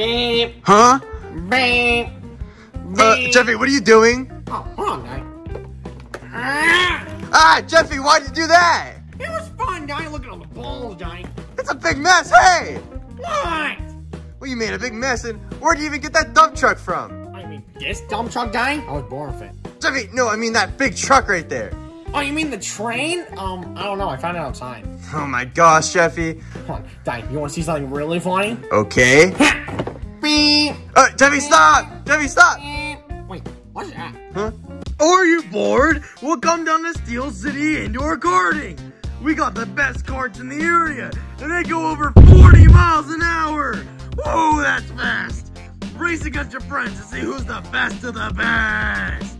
Beep. Huh? Beep. Uh, Jeffy, what are you doing? Oh, hold on, Donnie. Ah, Jeffy, why'd you do that? it was fun, Donnie. Look at all the balls, Donnie. It's a big mess. Hey! What? Well, you made a big mess, and where'd you even get that dump truck from? I mean, this dump truck, guy? I was born with it. Jeffy, no, I mean that big truck right there. Oh, you mean the train? Um, I don't know. I found it outside. Oh my gosh, Jeffy. Come on, Donnie. You want to see something really funny? Okay. Beep. Uh, Jeffy, stop! Jeffy, stop! Wait, what's that? Huh? Are you bored? Well, come down to Steel City Indoor Karting. We got the best carts in the area, and they go over 40 miles an hour. Whoa, that's fast. Race against your friends to see who's the best of the best.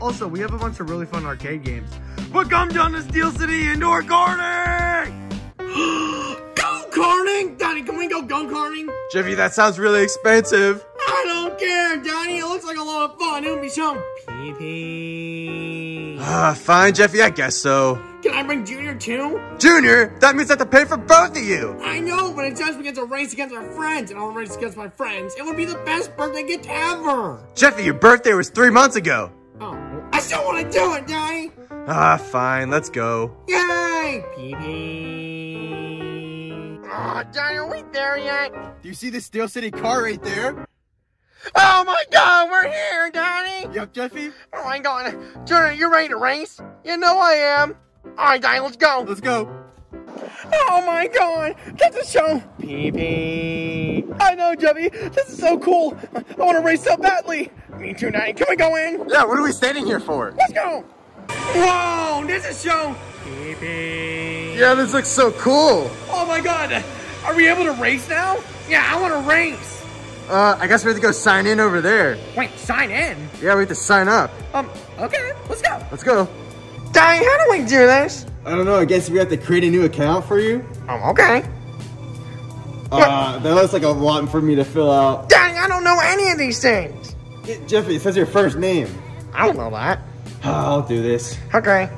Also, we have a bunch of really fun arcade games. But come down to Steel City Indoor Karting! Go karting, Donnie. Can we go go karting? Jeffy, that sounds really expensive. I don't care, Donnie. It looks like a lot of fun. It'll be some pee pee. Ah, fine, Jeffy, I guess so. Can I bring Junior too? Junior, that means I have to pay for both of you. I know, but it just we get to race against our friends, and I'll race against my friends. It would be the best birthday gift ever. Jeffy, your birthday was three months ago. Oh, I still want to do it, Donnie. Ah, fine, let's go. Yay! Pee pee. Oh, Donnie, are we there yet? Do you see the Steel City car right there? Oh my God, we're here, Donnie. Yep, Jeffy. Oh my God, Junior, you ready to race? You know I am. All right, Donnie, let's go. Let's go. Oh my god! Get the show! Pee pee! I know, Jeffy! This is so cool! I want to race so badly! Me too, Nine. Can we go in? Yeah, what are we standing here for? Let's go! Whoa! This is show! Pee pee! Yeah, this looks so cool. Oh my god! Are we able to race now? Yeah, I want to race! Uh, I guess we have to go sign in over there. Wait, sign in? Yeah, we have to sign up. Um, okay, let's go! Let's go. Dang, how do we do this? I don't know. I guess we have to create a new account for you. Oh, okay. Uh, that looks like a lot for me to fill out. Dang, I don't know any of these things! Jeffy, it says your first name. I don't know that. I'll do this. Okay.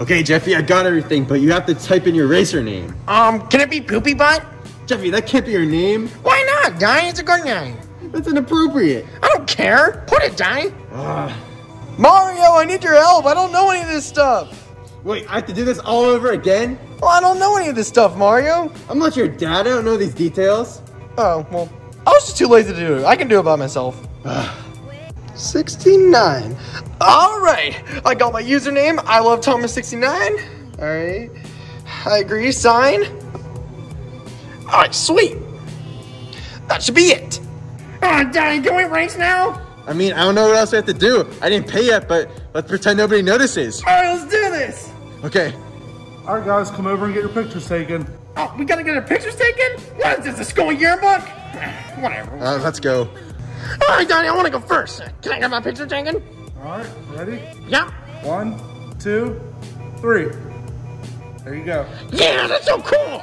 Okay, Jeffy, I got everything, but you have to type in your racer name. Um, can it be Poopy Butt? Jeffy, that can't be your name. Why not, Donnie? It's a good name. That's inappropriate. I don't care. Put it, Donnie. Ah. Mario, I need your help. I don't know any of this stuff. Wait, I have to do this all over again? Well, I don't know any of this stuff, Mario. I'm not your dad. I don't know these details. Oh, well, I was just too lazy to do it. I can do it by myself. 69. All right. I got my username. I love Thomas69. All right. I agree. Sign. All right, sweet. That should be it. Oh, Daddy, can we race now? I mean, I don't know what else we have to do. I didn't pay yet, but let's pretend nobody notices. All right, let's do this. Okay. All right, guys, come over and get your pictures taken. Oh, we gotta get our pictures taken? What is this, a school yearbook? Whatever. Uh, let's go. All right, Donnie, I want to go first. Can I get my picture taken? All right, ready? Yep. One, two, three. There you go. Yeah, that's so cool.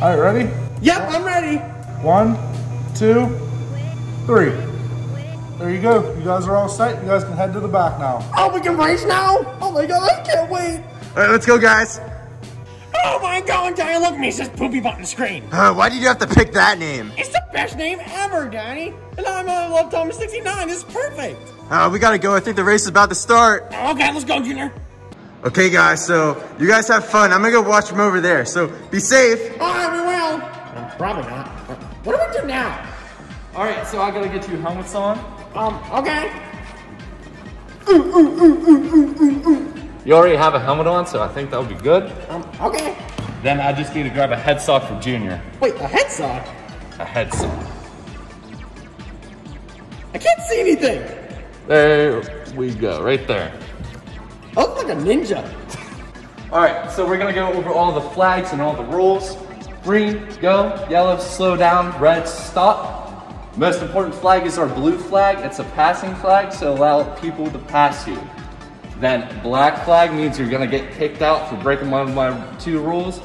All right, ready? Yep, I'm ready. One, two, three. There you go. You guys are all set. You guys can head to the back now. Oh, we can race now? Oh my god, I can't wait. All right, let's go, guys. My god, Donnie, look at me. It says poopy button screen. Uh, why did you have to pick that name? It's the best name ever, Donnie. And I'm I love Thomas 69. it's perfect. Uh, we gotta go. I think the race is about to start. Okay, let's go, Junior. Okay, guys, so you guys have fun. I'm gonna go watch from over there. So be safe. All right, we will. probably not. What do we do now? All right, so I gotta get you helmets on. Um, okay. You already have a helmet on, so I think that would be good. Um, okay. Then I just need to grab a head sock for Junior. Wait, a head sock? A head sock. I can't see anything. There we go, right there. I look like a ninja. All right, so we're gonna go over all the flags and all the rules. Green, go. Yellow, slow down. Red, stop. Most important flag is our blue flag. It's a passing flag, so allow people to pass you. Then black flag means you're gonna get kicked out for breaking one of my two rules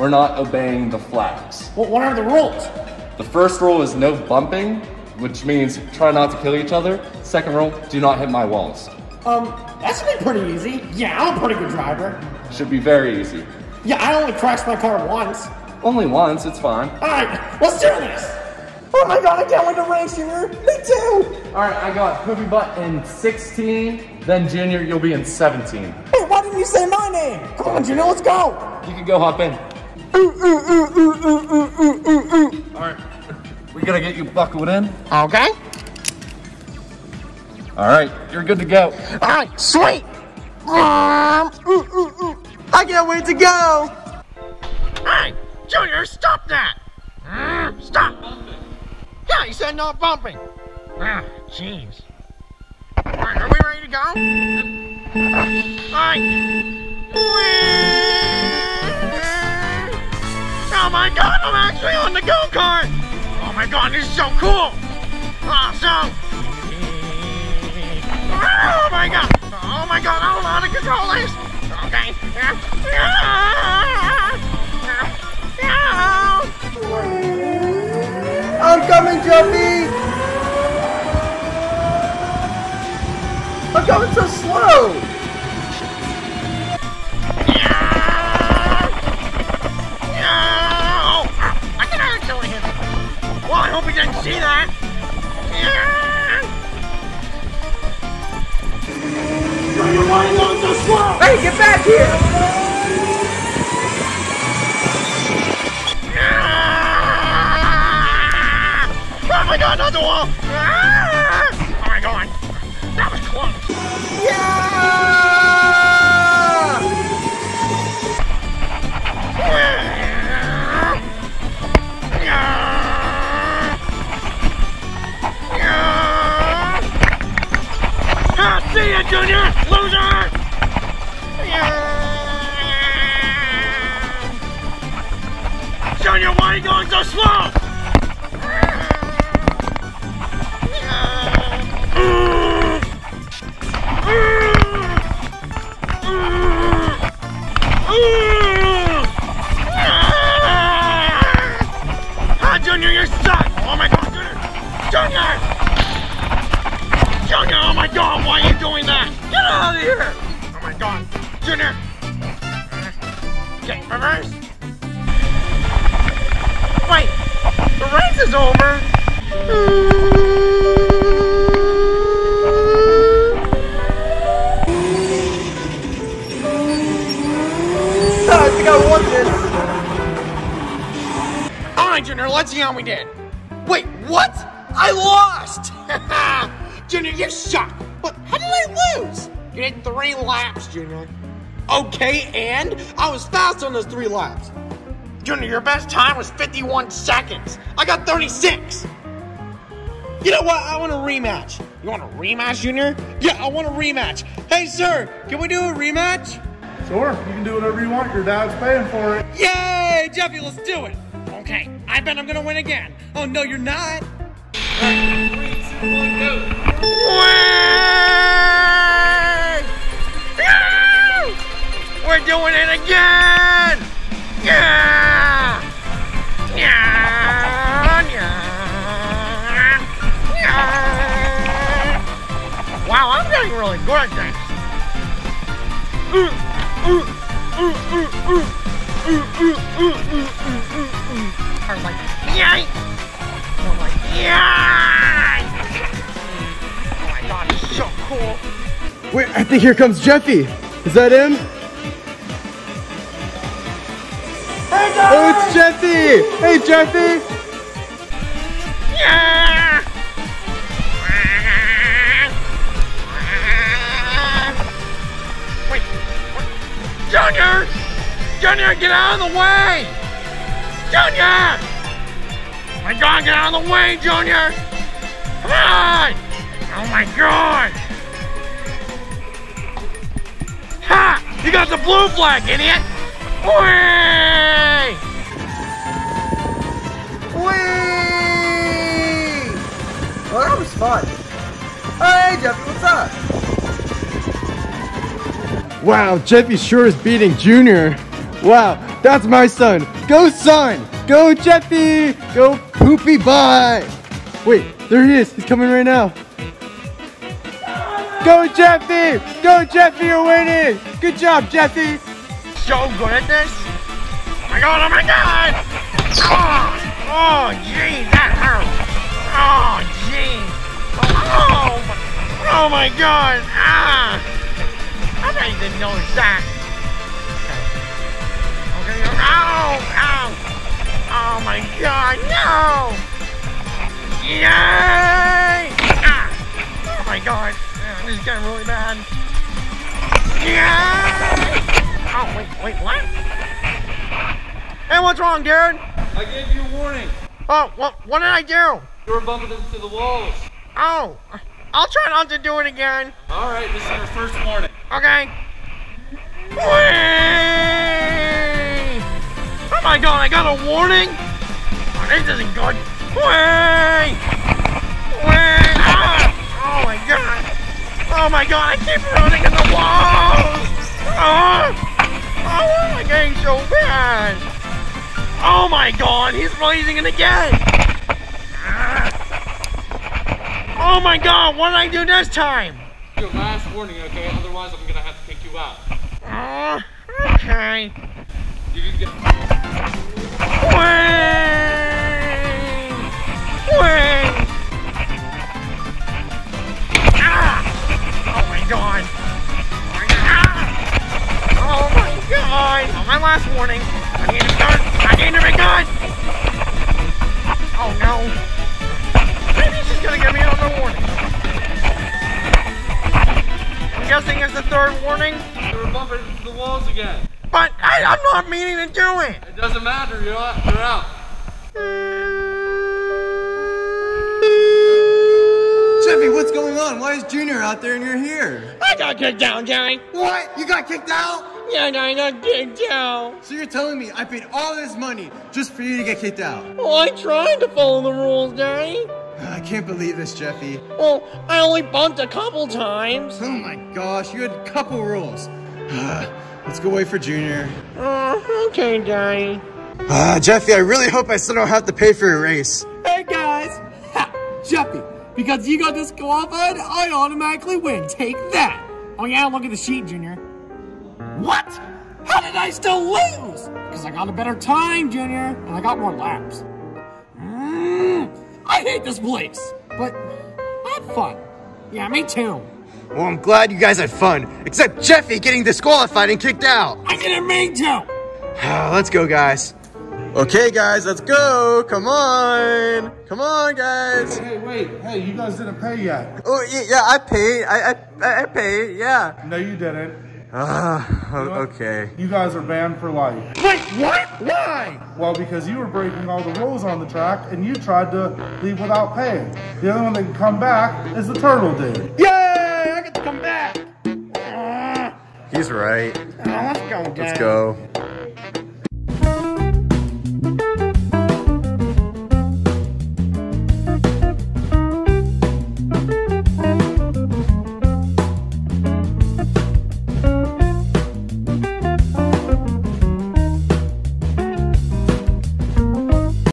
or not obeying the flags. What, what are the rules? The first rule is no bumping, which means try not to kill each other. Second rule, do not hit my walls. Um, that should be pretty easy. Yeah, I'm a pretty good driver. Should be very easy. Yeah, I only crashed my car once. Only once, it's fine. All right, let's do this. Oh my god, I can't wait to race, Junior. Me too. All right, I got Poopy Butt in 16. Then Junior, you'll be in 17. Hey, why didn't you say my name? Come on, Junior, let's go. You can go hop in. All right, we gotta get you buckled in. Okay. All right, you're good to go. All right, sweet. Um, ooh, ooh, ooh. I can't wait to go. Hey, Junior, stop that. Mm, stop. Yeah, you said not bumping. Ah, jeez. All right, are we ready to go? All right. My god, I'm actually on the go-kart! Oh my god, this is so cool! Awesome! Oh my god! Oh my god, I don't know how to control this! Okay. I'm Hey, get back here! Oh my god, not the wall! Oh my god, that was close. Yeah! Ah, see ya, Junior! Loser! Are you going so slow? Junior, you're stuck! Oh my god, Junior! Junior! Junior, oh my god, why are you doing that? Get out of here! Oh my god, Junior! Okay, reverse. Wait, the race is over! I think I won this! Alright, Junior, let's see how we did. Wait, what? I lost! Junior, you suck! But how did I lose? You did three laps, Junior. Okay, and I was fast on those three laps. Junior, your best time was 51 seconds. I got 36. You know what? I want a rematch. You want a rematch, Junior? Yeah, I want a rematch. Hey, sir, can we do a rematch? Sure, you can do whatever you want. Your dad's paying for it. Yay, Jeffy, let's do it. Okay, I bet I'm gonna win again. Oh, no, you're not. Way! Yeah! We're doing it again! I think here comes Jeffy. Is that him? Oh, it's Jeffy! Hey, Jeffy! Yeah! Wait, what? Junior! Junior, get out of the way! Junior! Oh my god, get out of the way, Junior! Come on! Oh my god! Ha! You got the blue flag, idiot! Whee! Whee! Well, that was fun. Hey, Jeffy, what's up? Wow, Jeffy sure is beating Junior. Wow, that's my son. Go, son! Go, Jeffy! Go, poopy butt! Wait, there he is. He's coming right now. Go Jeffy! Go Jeffy, you're winning! Good job, Jeffy! So good at this! Oh my god, oh my god! Oh, oh jeez, that hurt! Oh jeez! Oh, oh my god! Ah! I didn't even notice that! Okay, okay, ow! Ow! Oh my god, no! Yay! Ah! Oh my god! This is getting really bad. Yeah! Oh, wait, wait, what? Hey, what's wrong, Darren? I gave you a warning. Oh, what, what did I do? You were bumping into the walls. Oh, I'll try not to do it again. All right, this is your first warning. Okay. Whee! Oh my god, I got a warning? Oh, this isn't good. Whee! Whee! Ah! Oh my god. Oh my god, I keep running in the walls! Oh! Uh-huh. Oh, uh-huh, I'm getting so bad! Oh my god, he's raising it again! Ah. Oh my god, what did I do this time? Your last warning, okay? Otherwise, I'm gonna have to kick you out. Oh, okay. You can get. Wait! Wait! God! Oh my god! My last warning! I need to be! I need to be! Oh no! Maybe she's gonna give me another warning. I'm guessing it's the third warning, You were bumping into the walls again. but I, I'm not meaning to do it! It doesn't matter. You're out. You're out. Mm. Jeffy, what's going on? Why is Junior out there and you're here? I got kicked out, Jerry! What? You got kicked out? Yeah, I got kicked out. So you're telling me I paid all this money just for you to get kicked out? Well, I tried to follow the rules, Jerry. I can't believe this, Jeffy. Well, I only bumped a couple times. Oh my gosh, you had a couple rules. Let's go wait for Junior. Uh, okay, Daddy. Ah, Jeffy, I really hope I still don't have to pay for your race. Hey guys! Ha! Jeffy, because you got disqualified, I automatically win. Take that! Oh yeah, look at the sheet, Junior. What? How did I still lose? Because I got a better time, Junior, and I got more laps. Mm, I hate this place, but I had fun. Yeah, me too. Well, I'm glad you guys had fun, except Jeffy getting disqualified and kicked out. I didn't mean to! Let's go, guys. Okay, guys, let's go. Come on. Come on, guys. Hey, wait. Hey, you guys didn't pay yet. Oh, yeah, yeah I paid. I, I, I paid, yeah. No, you didn't. Ah, o- okay. You guys are banned for life. Wait, what? Why? Well, because you were breaking all the rules on the track and you tried to leave without paying. The only one that can come back is the turtle dude. Yay! I get to come back. Uh, He's right. let's go, Daddy. Let's go.